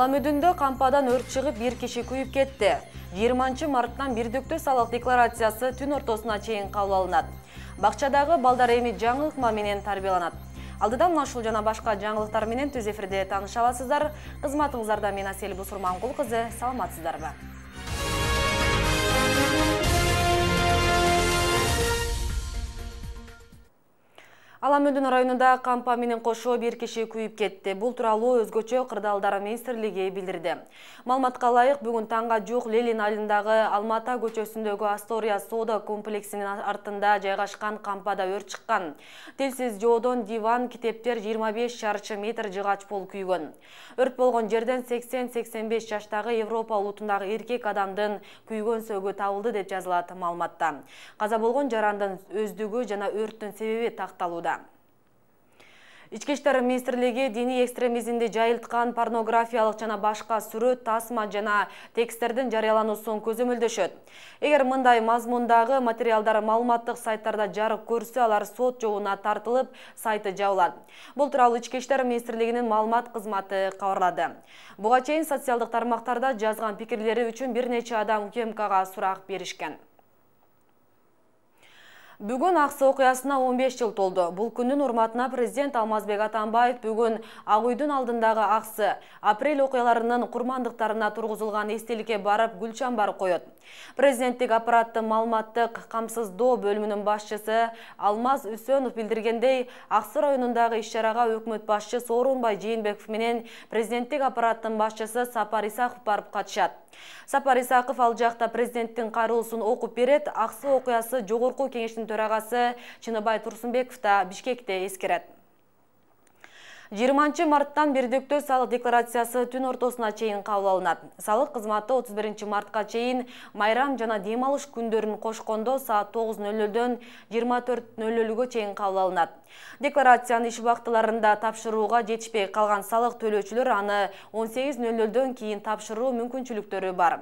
ала мүдүндө кампадан өрт чыгып бир киши күйүп кетти. Жыйырманчы марттан бирдиктүү салык декларациясы түн ортосуна чейин кабыл алынат. Бакчадагы балдар эми жаңы ыкма менен тарбияланат. Алдыдан мына ушул жана башка жаңылыктар менен түз эфирде тааныша аласыздар кызматыңыздарда мен асель бусурманкул кызы саламатсыздарбы ала мөдүн районунда кампа менен кошо бир киши күйүп кетти. Бул тууралуу өзгөчө кырдаалдар министрлиги билдирди. Маалыматка ылайык бүгүн таңга жук ленин айылындагы алма ата көчөсүндөгү астория соода комплексинин артында жайгашкан кампада өрт чыккан. Телсиз жоодон диван китептер жыйырма беш чарчы метр жыгач болуп күйгөн. Өрт болгон жерден сексен сексен беш жаштагы европа улутундагы эркек адамдын күйгөн сөгү табылды деп жазылат маалыматта. Каза болгон жарандын өздүгү жана өрттүн себеби такталууда ички иштер министрлиги диний экстремизмди жайылткан порнографиялык жана башка сүрөт тасма жана тексттердин жарыялануусун көзөмөлдөшөт. Эгер мындай мазмундагы материалдар маалыматтык сайттарда жарык көрсө алар сот жообуна тартылып сайты жабылат. Бул тууралуу ички иштер министрлигинин маалымат кызматы кабарлады. Буга чейин социалдык тармактарда жазган пикирлери үчүн бир нече адам укмкга сурак беришкен Бүгін Ақсы оқиясына 15 жыл толды. Бұл күннің ұрматына президент Алмазбек Атамбаев бүгін Ағойдың алдындағы Ақсы апрель оқияларының құрмандықтарына тұрғызылған естелікке барып гүлчамбар қойыды. Президенттік аппаратты малматтық қамсыздо бөлімінің басшысы Алмаз Үсенов білдіргендей, Ақсы районындағы іс-шараға басшы басшысы Орынбай Жиенбеков менен президенттік аппараттың басшысы Сапар Исақов барып қатысады. Сапар Исақов ал жақта президенттің қарылысын оқып берет, Ақсы оқиясы жоғырқу кеңесінің төрағасы Чинобай Турсунбеков та Бишкекте ескереді. Жыйырманчы марттан бирдиктүү салык декларациясы түн ортосуна чейин кабыл алынат. Салык кызматы отуз биринчи мартка чейин майрам жана дем алыш күндөрүн кошкондо саат тогуз нөл нөлдөн жыйырма төрт нөл нөлгө чейин кабыл алынат. Декларацияны иш убактыларында тапшырууга жетишпей калган салык төлөөчүлөр аны он сегиз нөл нөлдөн кийин тапшыруу мүмкүнчүлүктөрү бар.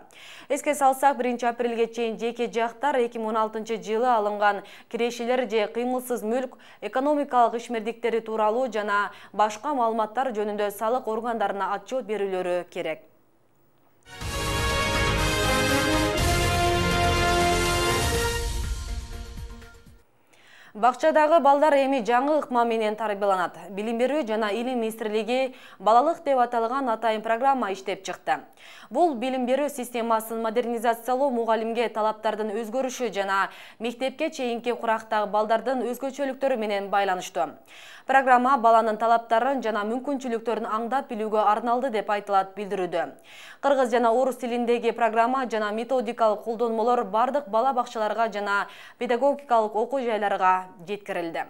Эске салсак биринчи апрелге чейин жеке жактар эки миң он алтынчы жылы алынган кирешелер же кыймылсыз мүлк экономикалык ишмердиктери тууралуу жана маалыматтар жөнүндө салык органдарына отчет берүүлөрү керек бакчадагы балдар эми жаңы ыкма менен тарбияланат. Билим берүү жана илим министрлиги балалык деп аталган атайын программа иштеп чыкты. Бул билим берүү системасын модернизациялоо мугалимге талаптардын өзгөрүшү жана мектепке чейинки курактагы балдардын өзгөчөлүктөрү менен байланыштуу. Программа баланын талаптарын жана мүмкүнчүлүктөрүн аңдап билүүгө арналды деп айтылат билдирүүдө. Кыргыз жана орус тилиндеги программа жана методикалык колдонмолор бардык бала бакчаларга жана педагогикалык окуу жайларга жеткірілді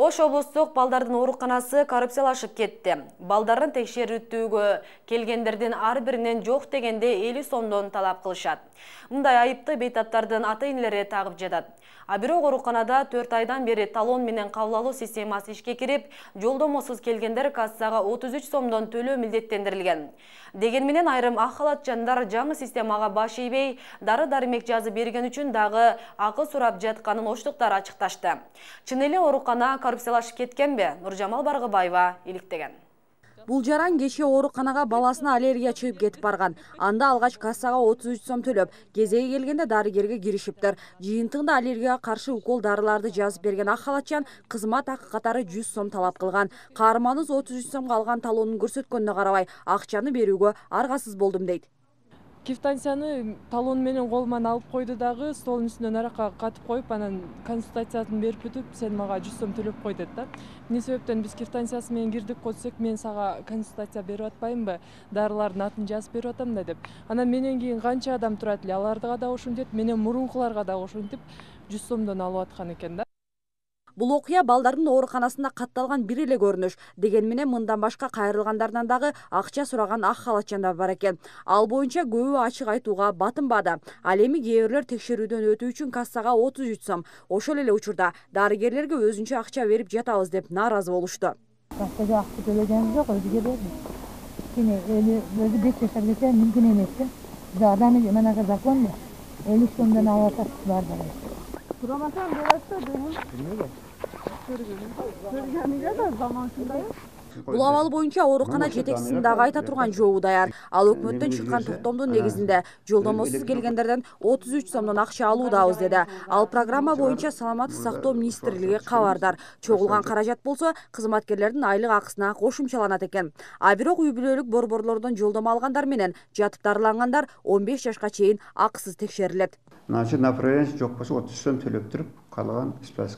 ош облустук балдардын ооруканасы коррупциялашып кетти. Балдарын текшертүүгө келгендердин ар биринен жок дегенде элүү сомдон талап кылышат. Мындай айыпты бейтаптардын ата энелери тагып жатат. А бирок ооруканада төрт айдан бери талон менен кабыл алуу системасы ишке кирип жолдомосуз келгендер кассага отуз үч сомдон төлөө милдеттендирилген. Деген менен айрым ак халатчандар жаңы системага баш ийбей дары дармек жазып берген үчүн дагы акы сурап жатканын оштуктар ачыкташты. Чын эле оорукана коррупциялашып кеткенби нуржамал баргыбаева иликтеген бул жаран кечээ ооруканага баласына аллергия чыгып кетип барган анда алгач кассага отуз үч сом төлөп кезеги келгенде дарыгерге киришиптир жыйынтыгында аллергияга каршы укол дарыларды жазып берген ак халатчан кызмат катары жүз сом талап кылган каарманыбыз отуз үч сомго алган талонун көрсөткөнүнө карабай акчаны берүүгө аргасыз болдум дейт квитанцияны талон менен колуман алып койду дагы столдун үстүнө наракка катып коюп анан консультациясын берип бүтүп сен мага жүз сом төлөп кой деді да. Эмне себептен биз квитанциясы менен кирдик го десек мен сага консультация берип атпаймынбы? Дарылардын атын жазып берип атам да деп. Анан менден кийин канча адам турат эле аларга дагы ушинтип менен мурункуларга дагы ушинтип жүз сомдон алып аткан экен да бул окуя балдардын ооруканасында катталган бир эле көрүнүш дегени менен мындан башка кайрылгандардан дагы акча сураган ак халатчандар бар экен. Ал боюнча көбү ачык айтууга батынбады. Ал эми кээ бирлер текшерүүдөн өтүү үчүн кассага отуз үч сом ошол эле учурда дарыгерлерге өзүнчө акча берип жатабыз деп нааразы болушту. Кассага акча төлөгөнүм жок өзүгө бердим кийин өзү беш жашап кетсе мүмкүн эмес да. Биз адамы манагы закон да. Элүү сомдон алып атат баардыгы сурамасам берет да дейм эмнеге көргөнүгө да ушундай бул абал боюнча оорукана жетекчисинин дагы айта турган жообу даяр. Ал өкмөттөн чыккан токтомдун негизинде жолдомосуз келгендерден отуз үч сомдон акча алуудабыз деди ал программа боюнча саламаттык сактоо министрлиги кабардар чогулган каражат болсо кызматкерлердин айлык акысына кошумчаланат экен а бирок үй бүлөлүк борборлордон жолдомо алгандар менен жатып дарылангандар он беш жашка чейин акысыз текшерилет значит направление жок болсо отуз сом төлөп туруп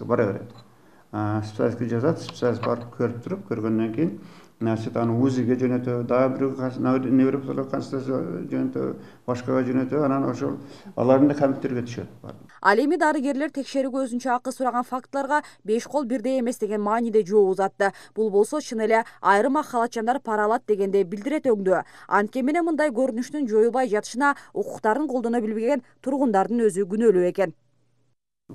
бара берет специалистке жазат специалист барып көрүп туруп көргөндөн кийин значит аны узиге жөнөтөбү дагы бирөө невропатолог консультация жөнөтөбү башкага жөнөтөбү анан ошол алардын да компьютерге түшөт ал эми дарыгерлер текшерүүгө өзүнчө акы сураган фактыларга беш кол бирдей эмес деген мааниде жооп узатты. Бул болсо чын эле айрым ак халатчандар пара алат дегенди билдирет өңдөө анткени менен мындай көрүнүштүн жоюлбай жатышына укуктарын колдоно билбеген тургундардын өзү күнөөлүү экен.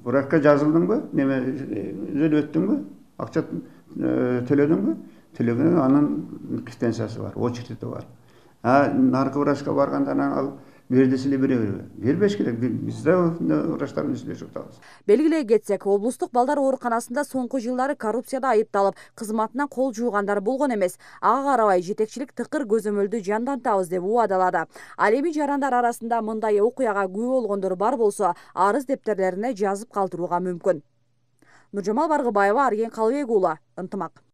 Врачка жазылдыңбы неме өзү өттүңбү э, төлөдүңбү төлөгөн анын квитанциясы бар очереди бар а наркы врачка барганда анан ал бердесе эле бере. Береби бербеш керек биз дагы врачтар менен сүйлөшүп атабыз белгилей кетсек облустук балдар ооруканасында соңку жылдары коррупцияда айыпталып кызматынан кол жуугандар болгон эмес ага карабай жетекчилик тыкыр көзөмөлдү жандантабыз деп убадалады ал эми жарандар арасында мындай окуяга күбө болгондор бар болсо арыз дептерлерине жазып калтырууга мүмкүн нуржамал баргыбаева арген калыбек уулу ынтымак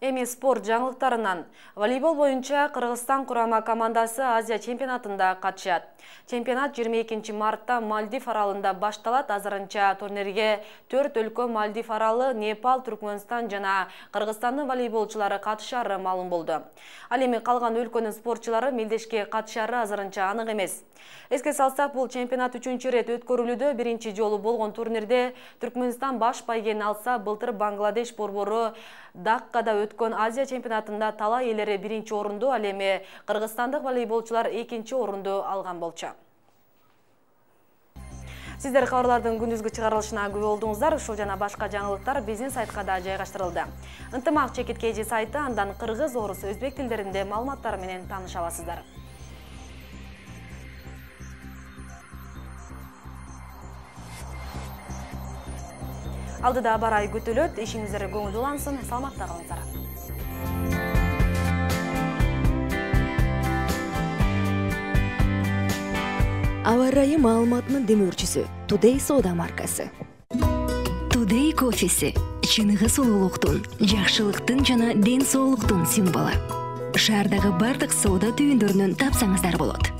эми спорт жаңылыктарынан. Волейбол боюнча кыргызстан курама командасы азия чемпионатында катышат. Чемпионат 22 мартта мальдив аралында башталат. Азырынча турнирге төрт өлкө мальдив аралы непал түркмөнстан жана кыргызстандын волейболчулары катышары маалым болду. Ал эми калган өлкөнүн спортчулары мелдешке катышары азырынча анык эмес. Эске салсак бул чемпионат үчүнчү ирет өткөрүлүүдө биринчи жолу болгон турнирде түркмөнстан баш байгени алса былтыр бангладеш борбору даккада өткөн азия чемпионатында талай элери биринчи орунду ал эми кыргызстандык волейболчулар экинчи орунду алган болчу. Сиздер кабарлардын күндүзгү чыгарылышына күбө болдуңуздар. Ушул жана башка жаңылыктар биздин сайтка да жайгаштырылды. Ынтымак чекит kg сайты андан кыргыз орус өзбек тилдеринде маалыматтар менен тааныша аласыздар алдыда бар ай күтүлөт ишиңиздер көңүлдүү улансын саламатта калыңыздар аба ырайы маалыматынын демөөрчүсү тудей соода маркасы тудей кофеси чыныгы сулуулуктун жакшылыктын жана ден соолуктун символу шаардагы бардык соода түйүндөрүнөн тапсаңыздар болот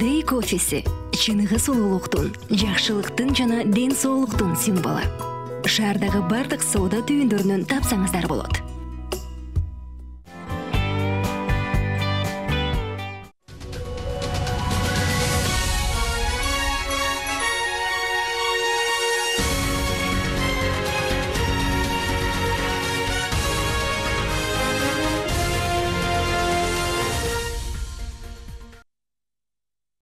кофеси чыныгы сулуулуктун жакшылыктын жана ден соолуктун символу шаардагы бардык соода түйүндөрүнөн тапсаңыздар болот